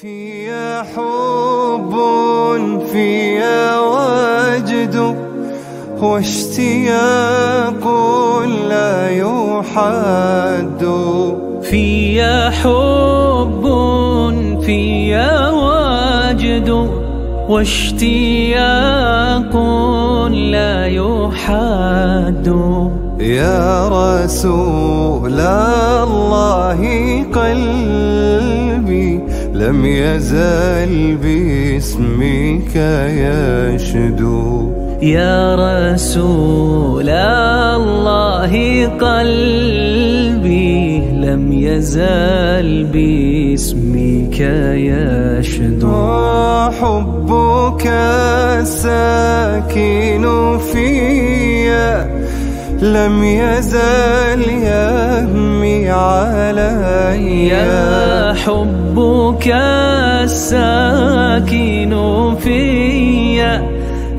فيا حب فيا وجد واشتياق لا يحد. فيا حب فيا وجد واشتياق لا يحد. يا رسول الله قلبي لم يزل باسمك يشدو. يا رسول الله قلبي لم يزل باسمك يشدو. حبك الساكن فيا؟ لم يزل يهمي علي. يا حبك الساكن فيا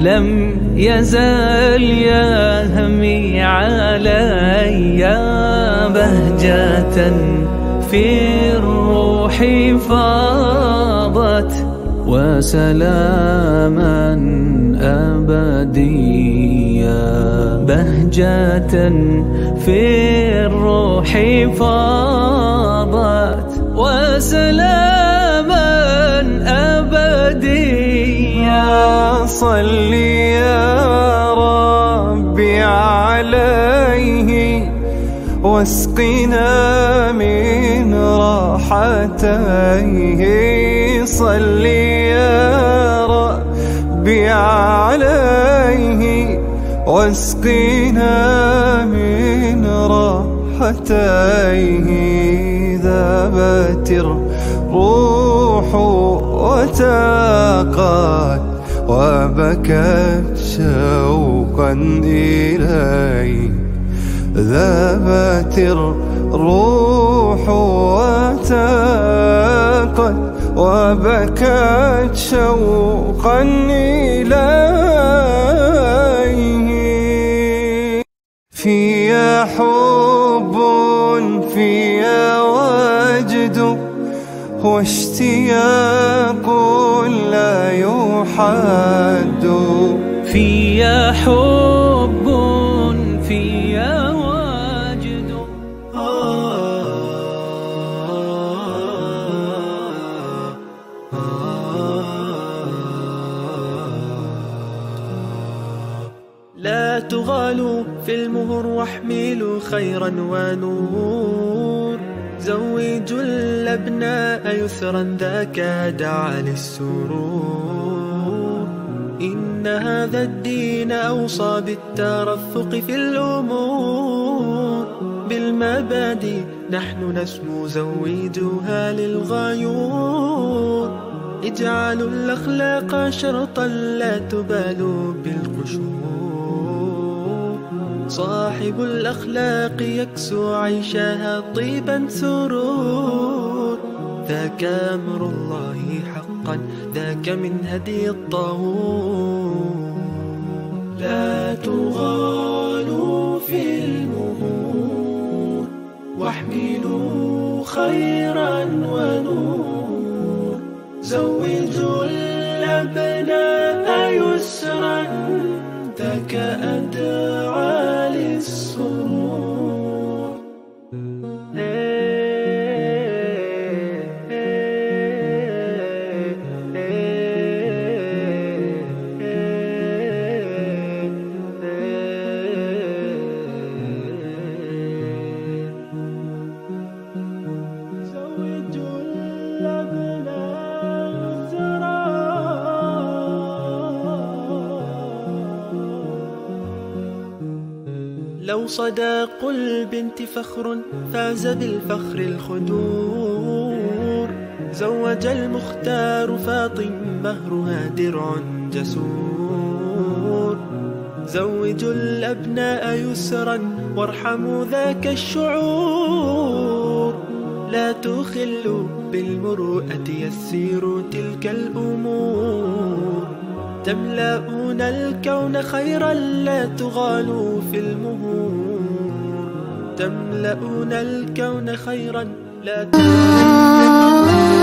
لم يزل يهمي علي بهجة في الروح فاضت وسلاما أبديا بهجة في الروح فاضت وسلاما أبديا. صلي يا ربي عليه واسقنا من راحتيه. صلي يا ربي عليه واسقنا من راحتيه ذابت الروح وتاقت وبكت شوقا إلي ذابت الروح وتاقت وبكت شوقا إليه فيا حب فيا وجد واشتياق لا يحد. فيا حب. لا تغالوا في المهر واحملوا خيرا ونور. زوجوا الأبناء يسرا ذاك دعا للسرور. إن هذا الدين أوصى بالترفق في الأمور. بالمبادئ نحن نسمو زوجوها للغيور. اجعلوا الأخلاق شرطا لا تبالوا بالقشور. صاحب الأخلاق يكسو عيشها طيبا سرور. ذاك أمر الله حقا ذاك من هدي الطهور. لا تغالوا في المهور واحملوا خيرا ونور. زوجوا الأبناء يسرا ذاك أدعى صداق البنت فخر فاز بالفخر الخدور. زوج المختار فاطم مهرها درع جسور. زوجوا الأبناء يسرا وارحموا ذاك الشعور. لا تخلوا بالمروءة يسيروا تلك الأمور. تملؤون الكون خيرا لا تغالوا في المهور. تملؤون الكون خيرا. لا تغالوا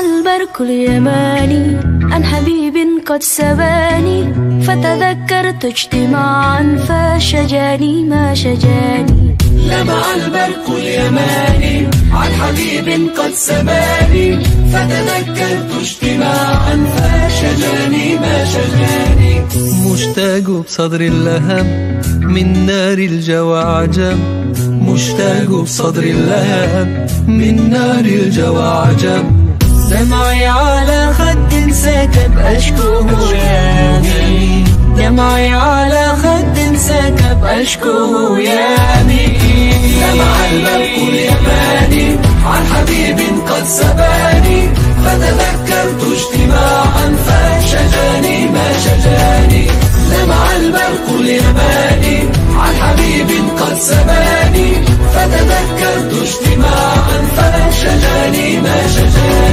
البرق اليماني عن حبيب قد سباني فتذكرت اجتماعا فشجاني ما شجاني. لمع البرق اليماني عن حبيب قد سباني فتذكرت اجتماعا فشجاني ما شجاني. مشتاق بصدر اللهب من نار الجوى عجب مشتاق بصدر اللهب من نار الجوى عجب دمعي على خد سكب أشكوه يامي دمعي على خد سكب أشكوه يامي دمع البرق اليماني عن حبيب قد سباني. فتذكرت اجتماعا فشجاني ما شجاني. دمع البرق اليماني عن حبيب قد سباني. فتذكرت اجتماعا فشجاني ما شجاني.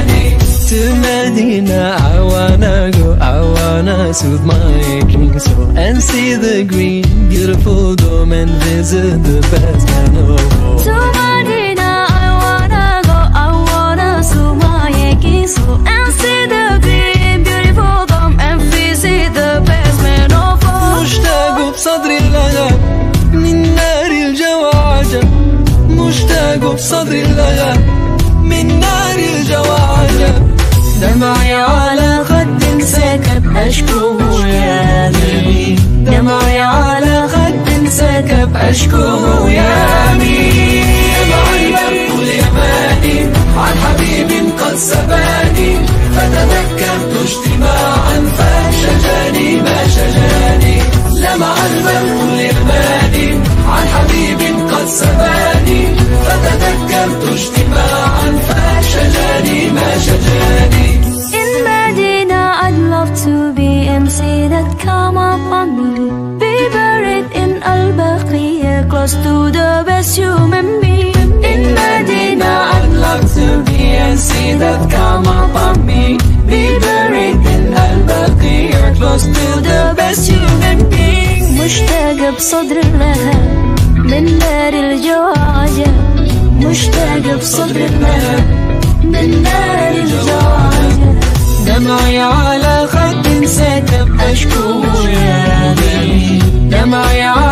Medina, I wanna go, I wanna soothe my aching soul and see the green, beautiful dome and visit the best man of all. To Medina, I wanna go, I wanna soothe my soul and see the green, beautiful dome and visit the best man of all. مشتاق بصدر اللهب من نار الجوى عجب مشتاق بصدر اللهب Close to the best human being. In Medina, I'd love to be MC that come upon me. Be buried in Al Baqiyah, close to the best human being. مشتاق بصدر اللهب من نار الجواجة مشتاق بصدر اللهب من نار الجواجة دمعي على خد سكب أشكو يا دمعي على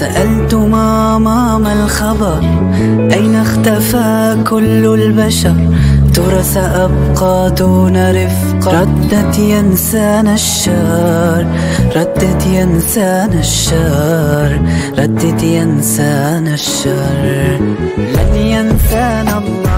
سألت ماما ما الخبر؟ أين اختفى كل البشر؟ ترى سأبقى دون رفقة. ردت ينسان إنسان الشر. ردت ينسان إنسان الشر. ردت ينسان إنسان الشر. لن ينسانا الله.